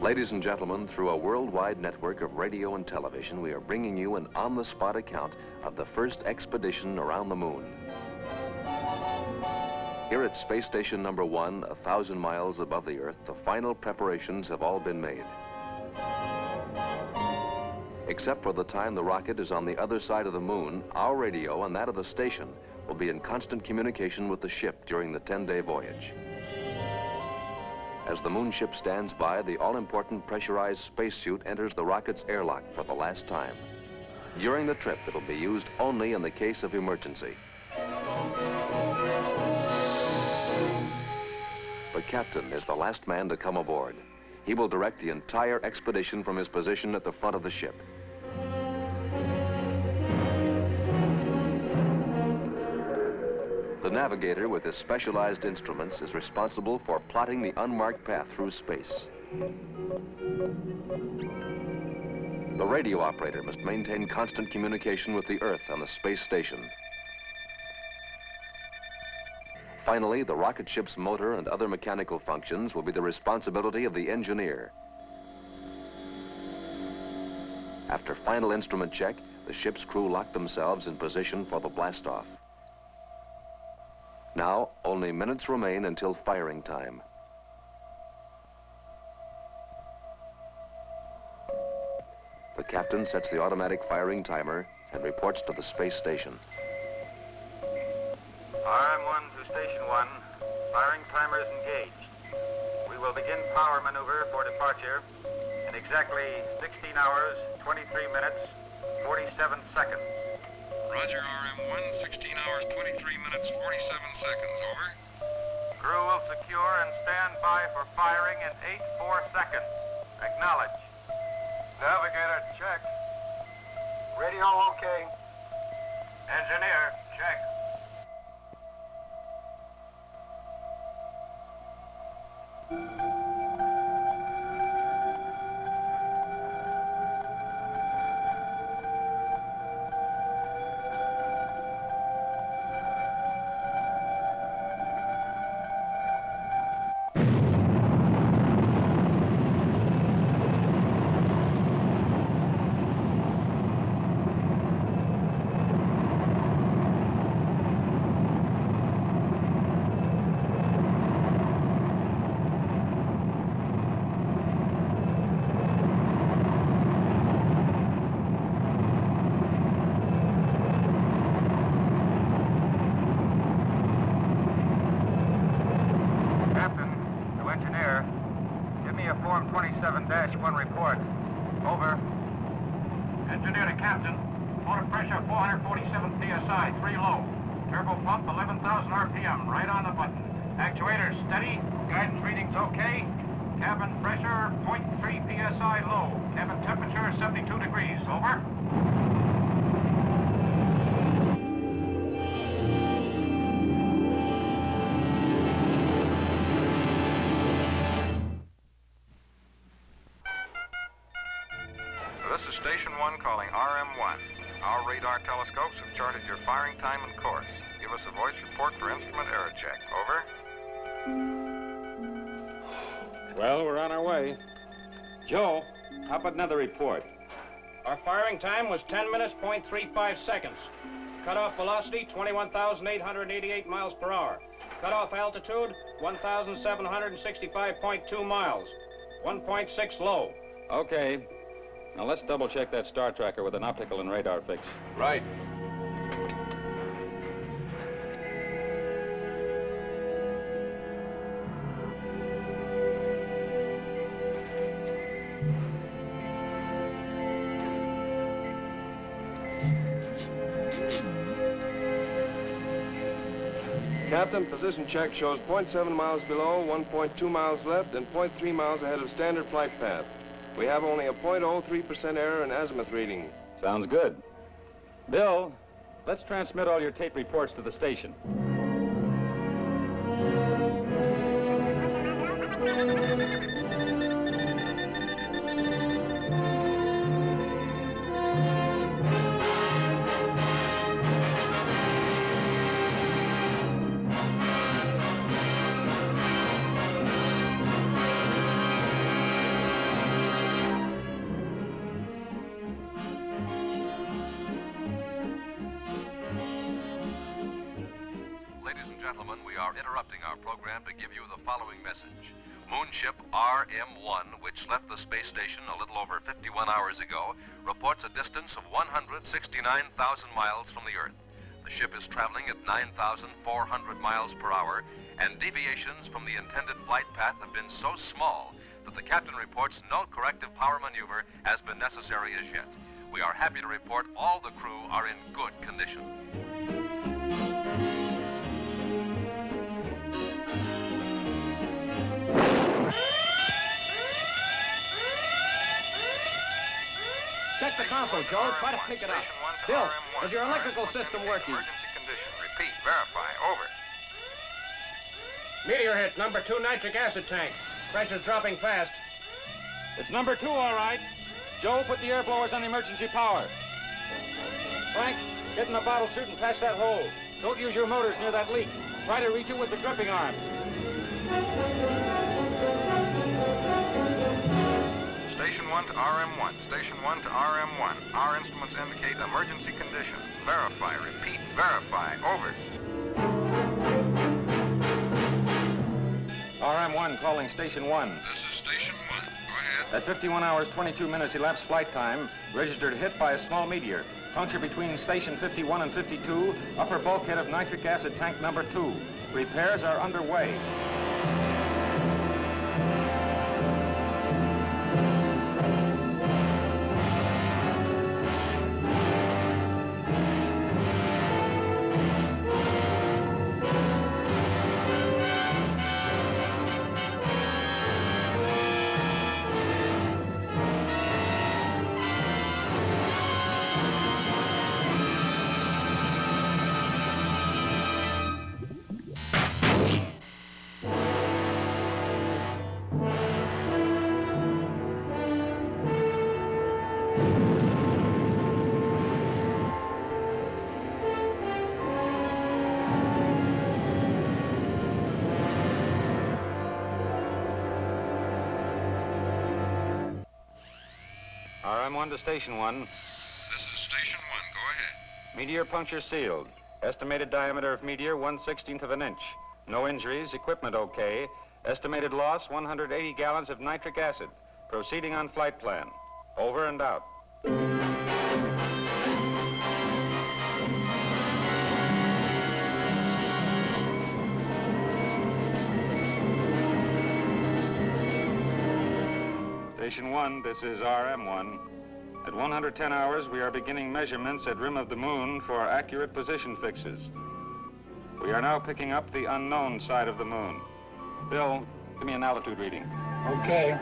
Ladies and gentlemen, through a worldwide network of radio and television, we are bringing you an on-the-spot account of the first expedition around the moon. Here at Space Station number one, a thousand miles above the Earth, the final preparations have all been made. Except for the time the rocket is on the other side of the moon, our radio and that of the station will be in constant communication with the ship during the 10-day voyage. As the moonship stands by, the all-important pressurized spacesuit enters the rocket's airlock for the last time. During the trip, it'll be used only in the case of emergency. The captain is the last man to come aboard. He will direct the entire expedition from his position at the front of the ship. Navigator with his specialized instruments is responsible for plotting the unmarked path through space. The radio operator must maintain constant communication with the Earth and the space station. Finally, the rocket ship's motor and other mechanical functions will be the responsibility of the engineer. After final instrument check, the ship's crew lock themselves in position for the blastoff. Now, only minutes remain until firing time. The captain sets the automatic firing timer and reports to the space station. RM1 to Station 1. Firing timer is engaged. We will begin power maneuver for departure in exactly 16 hours, 23 minutes, 47 seconds. Roger, RM1, 16 hours, 23 minutes, 47 seconds, over. Crew will secure and stand by for firing in 8-4 seconds. Acknowledge. Navigator, check. Radio okay. Engineer, check. Captain, motor pressure 447 psi, 3 low. Turbo pump 11,000 RPM, right on the button. Actuators steady, guidance readings okay. Cabin pressure 0.3 psi low. Cabin temperature 72 degrees, over. Radar telescopes have charted your firing time and course. Give us a voice report for instrument error check. Over. Well, we're on our way. Joe, how about another report? Our firing time was 10 minutes, 0.35 seconds. Cutoff velocity, 21,888 miles per hour. Cutoff altitude, 1,765.2 miles. 1.6 low. Okay. Now let's double check that star tracker with an optical and radar fix. Right. Captain, position check shows 0.7 miles below, 1.2 miles left, and 0.3 miles ahead of standard flight path. We have only a 0.03% error in azimuth reading. Sounds good. Bill, let's transmit all your tape reports to the station. Gentlemen, we are interrupting our program to give you the following message. Moonship RM1, which left the space station a little over 51 hours ago, reports a distance of 169,000 miles from the Earth. The ship is traveling at 9,400 miles per hour, and deviations from the intended flight path have been so small that the captain reports no corrective power maneuver has been necessary as yet. We are happy to report all the crew are in good condition. Check console, Joe. Try to pick it up. Station one to Bill, is your electrical system working? Emergency condition. Repeat. Verify. Over. Meteor hit, number two nitric acid tank. Pressure's dropping fast. It's number two, all right. Joe, put the air blowers on emergency power. Frank, get in the bottle suit and patch that hole. Don't use your motors near that leak. Try to reach it with the gripping arm. Station 1 to RM1. Station 1 to RM1. Our instruments indicate emergency condition. Verify. Repeat. Verify. Over. RM1 calling Station 1. This is Station 1. Go ahead. At 51 hours, 22 minutes elapsed flight time, registered hit by a small meteor. Puncture between Station 51 and 52, upper bulkhead of nitric acid tank number 2. Repairs are underway. RM1 to Station 1. This is Station 1. Go ahead. Meteor puncture sealed. Estimated diameter of meteor, 1 16th of an inch. No injuries, equipment okay. Estimated loss, 180 gallons of nitric acid. Proceeding on flight plan. Over and out. Station 1, this is RM1. At 110 hours, we are beginning measurements at rim of the moon for accurate position fixes. We are now picking up the unknown side of the moon. Bill, give me an altitude reading. Okay.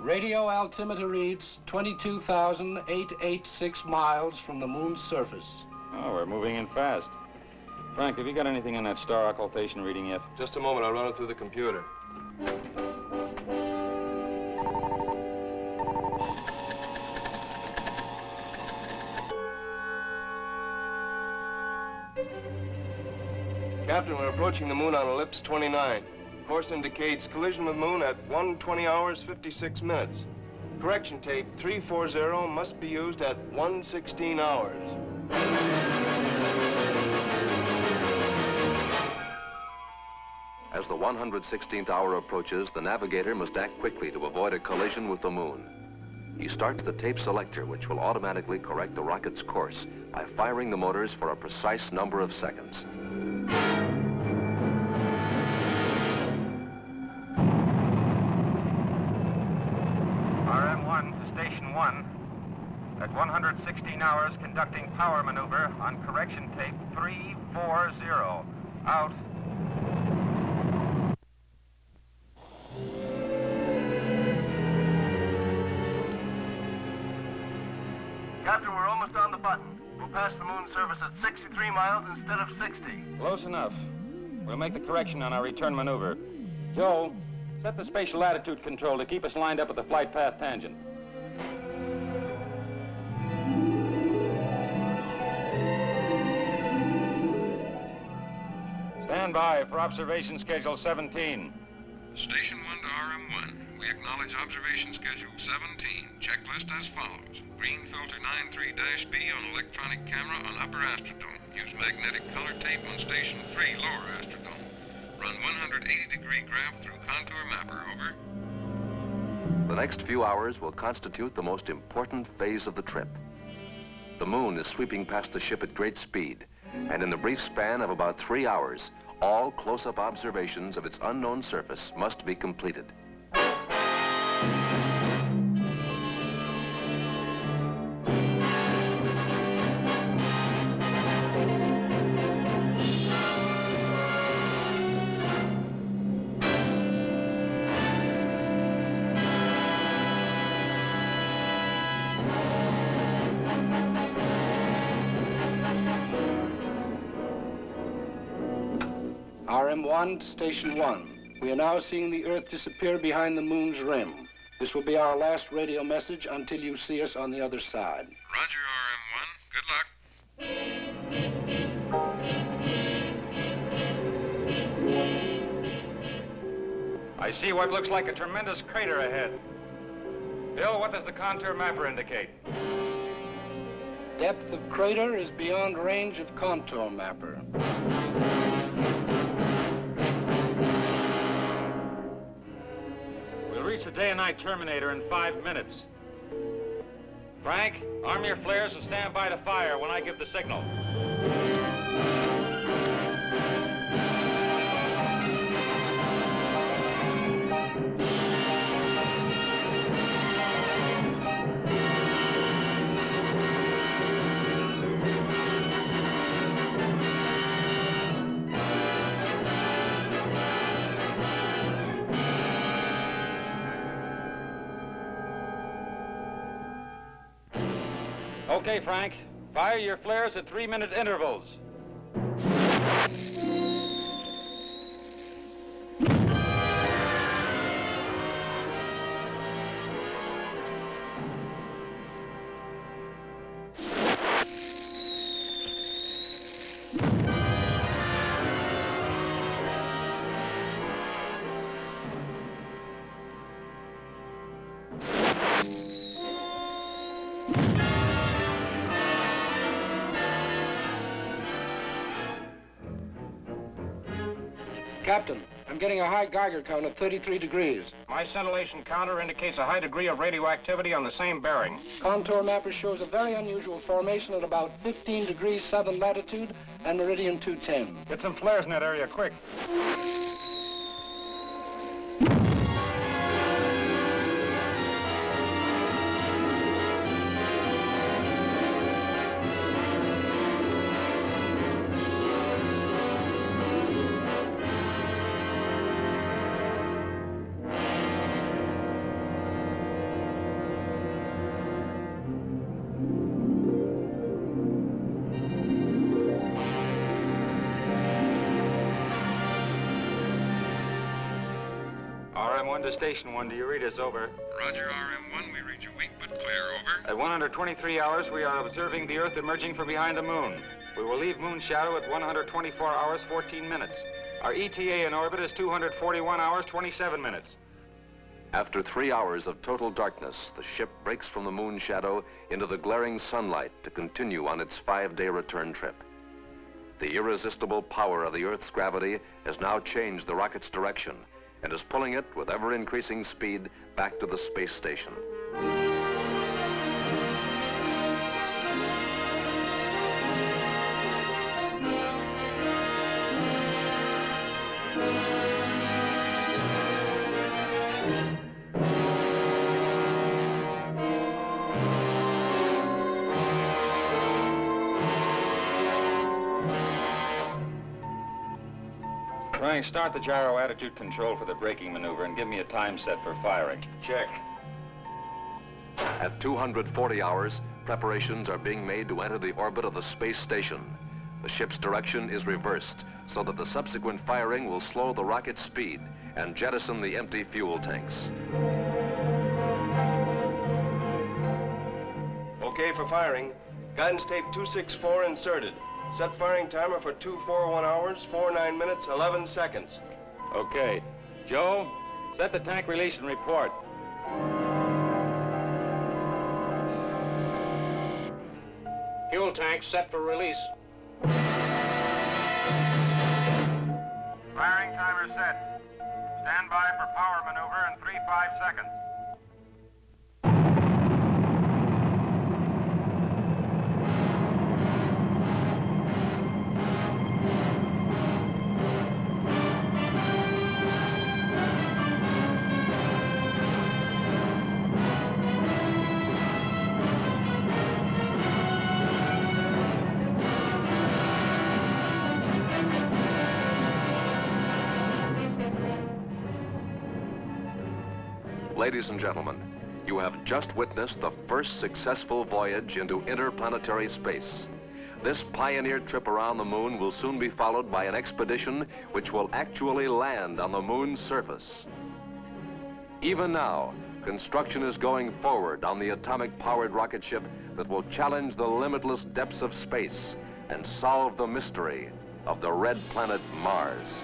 Radio altimeter reads 22,886 miles from the moon's surface. Oh, we're moving in fast. Frank, have you got anything in that star occultation reading yet? Just a moment, I'll run it through the computer. Captain, we're approaching the moon on ellipse 29. Course indicates collision with moon at 120 hours 56 minutes. Correction tape 340 must be used at 116 hours. As the 116th hour approaches, the navigator must act quickly to avoid a collision with the moon. He starts the tape selector, which will automatically correct the rocket's course by firing the motors for a precise number of seconds. RM1 to Station 1. At 116 hours, conducting power maneuver on correction tape 340. Out. Button. We'll pass the moon surface at 63 miles instead of 60. Close enough. We'll make the correction on our return maneuver. Joe, set the spatial attitude control to keep us lined up with the flight path tangent. Stand by for observation schedule 17. Station 1 to RM1. We acknowledge observation schedule 17. Checklist as follows. Green filter 93-B on electronic camera on upper astrodome. Use magnetic color tape on station 3, lower astrodome. Run 180 degree graph through contour mapper. Over. The next few hours will constitute the most important phase of the trip. The moon is sweeping past the ship at great speed, and in the brief span of about three hours, all close-up observations of its unknown surface must be completed. RM1, Station 1. We are now seeing the Earth disappear behind the moon's rim. This will be our last radio message until you see us on the other side. Roger, RM1. Good luck. I see what looks like a tremendous crater ahead. Bill, what does the contour mapper indicate? Depth of crater is beyond range of contour mapper. Reach the day and night terminator in five minutes. Frank, arm your flares and stand by to fire when I give the signal. Okay, Frank. Fire your flares at three-minute intervals. Captain, I'm getting a high Geiger count of 33 degrees. My scintillation counter indicates a high degree of radioactivity on the same bearing. Contour mapper shows a very unusual formation at about 15 degrees southern latitude and meridian 210. Get some flares in that area, quick. RM1 to Station 1, do you read us? Over. Roger, RM1. We read you weak but clear. Over. At 123 hours, we are observing the Earth emerging from behind the moon. We will leave moon shadow at 124 hours, 14 minutes. Our ETA in orbit is 241 hours, 27 minutes. After three hours of total darkness, the ship breaks from the moon shadow into the glaring sunlight to continue on its five-day return trip. The irresistible power of the Earth's gravity has now changed the rocket's direction and is pulling it with ever-increasing speed back to the space station. Frank, start the gyro attitude control for the braking maneuver and give me a time set for firing. Check. At 240 hours, preparations are being made to enter the orbit of the space station. The ship's direction is reversed so that the subsequent firing will slow the rocket's speed and jettison the empty fuel tanks. Okay for firing. Guidance tape 264 inserted. Set firing timer for 241 hours, 49 minutes, 11 seconds. Okay. Joe, Set the tank release and report. Fuel tank set for release. Firing timer set. Stand by for power maneuver in three five seconds. Ladies and gentlemen, you have just witnessed the first successful voyage into interplanetary space. This pioneer trip around the moon will soon be followed by an expedition which will actually land on the moon's surface. Even now, construction is going forward on the atomic-powered rocket ship that will challenge the limitless depths of space and solve the mystery of the red planet Mars.